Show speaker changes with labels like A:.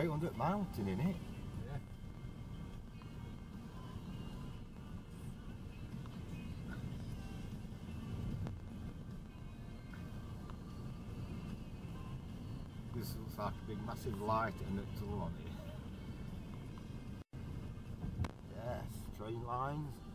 A: 300 mountain in it.
B: Yeah.
A: This looks like a big massive light and it's all on it. Yes, train lines.